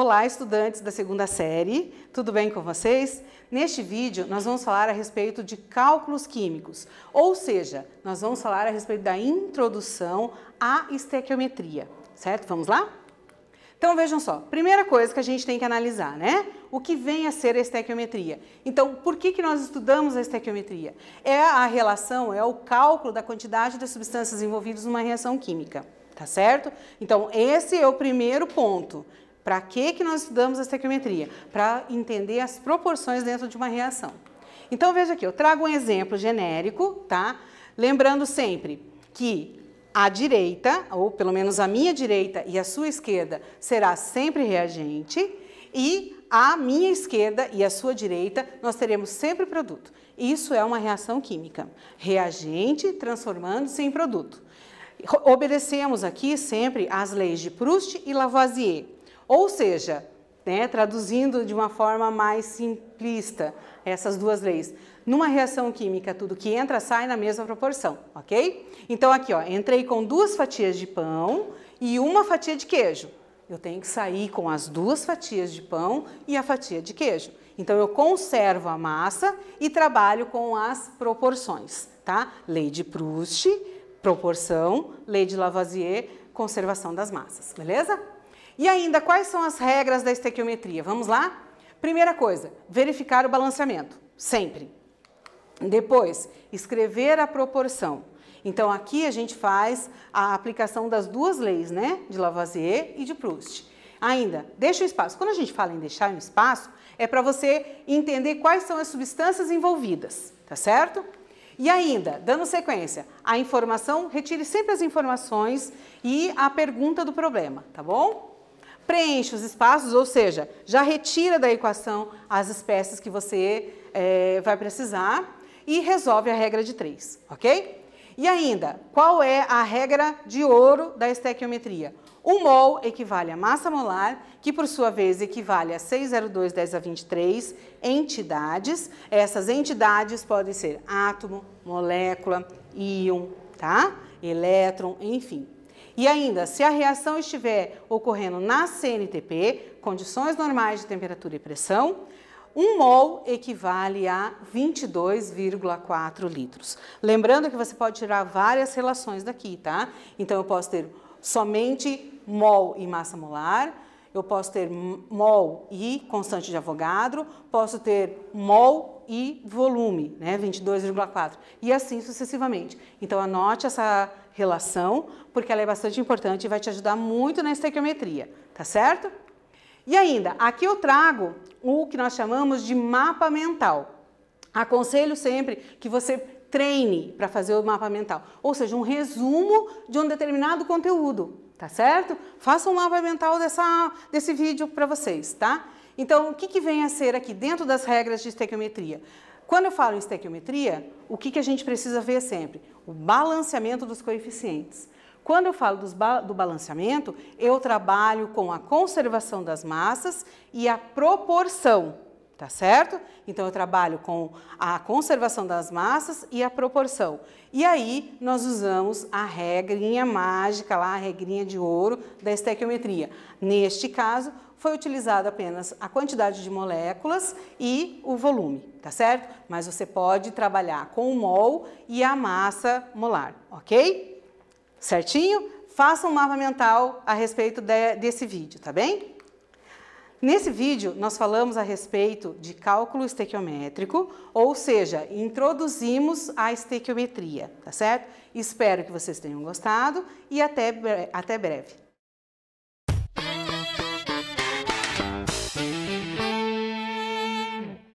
Olá, estudantes da segunda série, tudo bem com vocês? Neste vídeo, nós vamos falar a respeito de cálculos químicos, ou seja, nós vamos falar a respeito da introdução à estequiometria, certo? Vamos lá? Então, vejam só, primeira coisa que a gente tem que analisar, né? O que vem a ser a estequiometria? Então, por que, que nós estudamos a estequiometria? É a relação, é o cálculo da quantidade de substâncias envolvidas numa reação química, tá certo? Então, esse é o primeiro ponto. Para que, que nós estudamos a estequiometria? Para entender as proporções dentro de uma reação. Então, veja aqui, eu trago um exemplo genérico, tá? Lembrando sempre que a direita, ou pelo menos a minha direita e a sua esquerda, será sempre reagente, e a minha esquerda e a sua direita, nós teremos sempre produto. Isso é uma reação química. Reagente transformando-se em produto. Obedecemos aqui sempre às leis de Proust e Lavoisier. Ou seja, né, traduzindo de uma forma mais simplista essas duas leis, numa reação química tudo que entra sai na mesma proporção, ok? Então aqui, ó, entrei com duas fatias de pão e uma fatia de queijo. Eu tenho que sair com as duas fatias de pão e a fatia de queijo. Então eu conservo a massa e trabalho com as proporções, tá? Lei de Proust, proporção, lei de Lavoisier, conservação das massas, beleza? E ainda, quais são as regras da estequiometria? Vamos lá? Primeira coisa, verificar o balanceamento, sempre. Depois, escrever a proporção. Então, aqui a gente faz a aplicação das duas leis, né? De Lavoisier e de Proust. Ainda, deixa o espaço. Quando a gente fala em deixar um espaço, é para você entender quais são as substâncias envolvidas, tá certo? E ainda, dando sequência, a informação, retire sempre as informações e a pergunta do problema, tá bom? Preenche os espaços, ou seja, já retira da equação as espécies que você é, vai precisar e resolve a regra de 3, ok? E ainda, qual é a regra de ouro da estequiometria? Um mol equivale a massa molar, que por sua vez equivale a 602 10 a 23 entidades. Essas entidades podem ser átomo, molécula, íon, tá? Elétron, enfim. E ainda, se a reação estiver ocorrendo na CNTP, condições normais de temperatura e pressão, um mol equivale a 22,4 litros. Lembrando que você pode tirar várias relações daqui, tá? Então, eu posso ter somente mol e massa molar, eu posso ter mol e constante de Avogadro, posso ter mol e volume, né, 22,4, e assim sucessivamente. Então, anote essa relação, porque ela é bastante importante e vai te ajudar muito na estequiometria, tá certo? E ainda, aqui eu trago o que nós chamamos de mapa mental. Aconselho sempre que você treine para fazer o mapa mental, ou seja, um resumo de um determinado conteúdo, tá certo? Faça um mapa mental dessa, desse vídeo para vocês, tá? Então, o que, que vem a ser aqui dentro das regras de estequiometria? Quando eu falo em estequiometria, o que, que a gente precisa ver sempre? O balanceamento dos coeficientes. Quando eu falo ba do balanceamento, eu trabalho com a conservação das massas e a proporção, tá certo? Então, eu trabalho com a conservação das massas e a proporção. E aí, nós usamos a regrinha mágica lá, a regrinha de ouro da estequiometria. Neste caso, foi utilizado apenas a quantidade de moléculas e o volume, tá certo? Mas você pode trabalhar com o mol e a massa molar, ok? Certinho? Faça um mapa mental a respeito de, desse vídeo, tá bem? Nesse vídeo, nós falamos a respeito de cálculo estequiométrico, ou seja, introduzimos a estequiometria, tá certo? Espero que vocês tenham gostado e até, até breve.